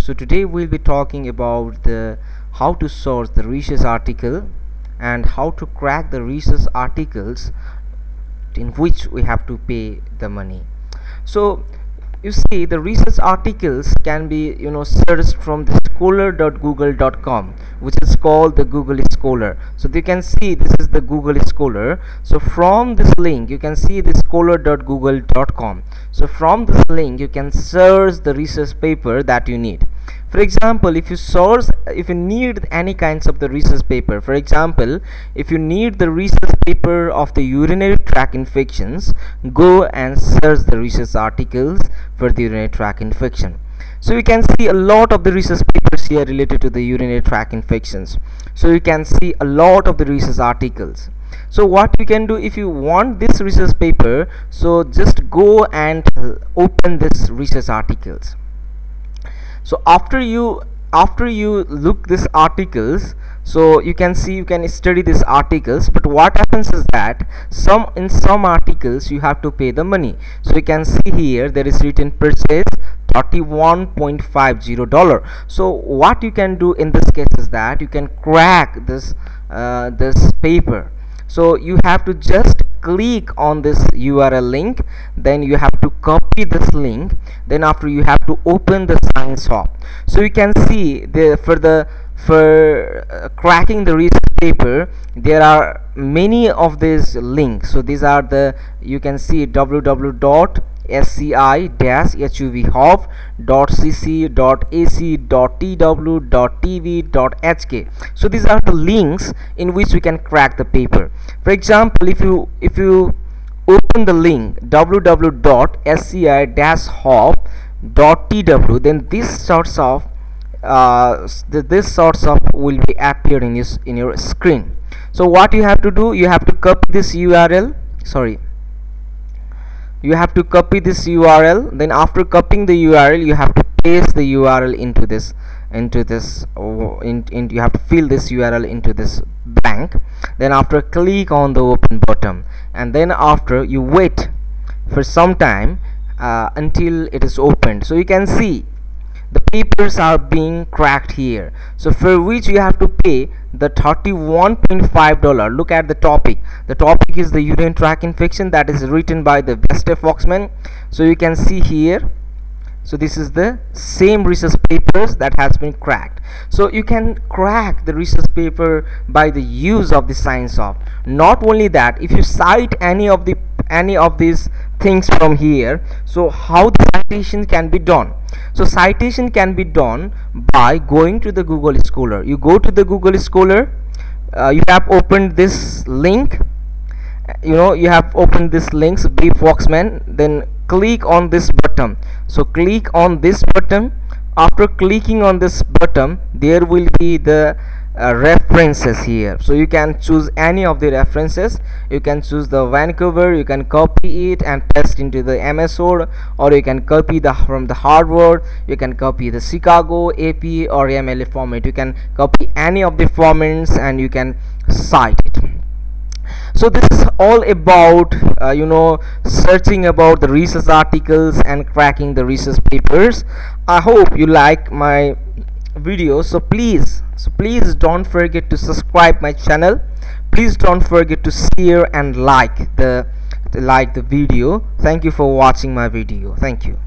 So today we'll be talking about the how to source the research article and how to crack the research articles in which we have to pay the money. So you see the research articles can be you know searched from the scholar.google.com which is called the google scholar. So you can see this is the google scholar. So from this link you can see the scholar.google.com so from this link you can search the research paper that you need. For example if you source if you need any kinds of the research paper for example if you need the research paper of the urinary tract infections go and search the research articles for the urinary tract infection. So you can see a lot of the research papers here related to the urinary tract infections. So you can see a lot of the research articles. So what you can do if you want this research paper so just go and open this research articles. So after you after you look these articles so you can see you can study these articles but what happens is that some in some articles you have to pay the money. So you can see here there is written purchase 31.50 dollar. So what you can do in this case is that you can crack this uh, this paper. So you have to just click on this url link then you have to copy this link then after you have to open the science hub so you can see the for the for uh, cracking the research paper there are many of these links. So these are the you can see www sci-hub.cc.ac.tw.tv.hk so these are the links in which we can crack the paper. For example if you if you open the link www.sci-hub.tw then this sorts of uh, this sorts of will be appear in your in your screen. So what you have to do you have to copy this url sorry you have to copy this url then after copying the url you have to paste the url into this into this oh, in, in you have to fill this url into this blank then after click on the open button. And then after you wait for some time uh, until it is opened. So you can see the papers are being cracked here. So for which you have to pay the 31.5 dollar. Look at the topic. The topic is the urinary tract infection that is written by the Betsy Foxman so you can see here. So this is the same research papers that has been cracked. So you can crack the research paper by the use of the science hub not only that if you cite any of the any of these things from here. So how the citation can be done? So citation can be done by going to the google scholar. You go to the google scholar uh, you have opened this link. You know you have opened this links b foxman then click on this button. So click on this button. After clicking on this button there will be the uh, references here. So you can choose any of the references. You can choose the Vancouver you can copy it and paste into the MS Word or you can copy the from the Harvard you can copy the Chicago AP or MLA format. You can copy any of the formats and you can cite it. So this is all about uh, you know searching about the research articles and cracking the research papers. I hope you like my video. So please so please don't forget to subscribe my channel. Please don't forget to share and like the like the video. Thank you for watching my video. Thank you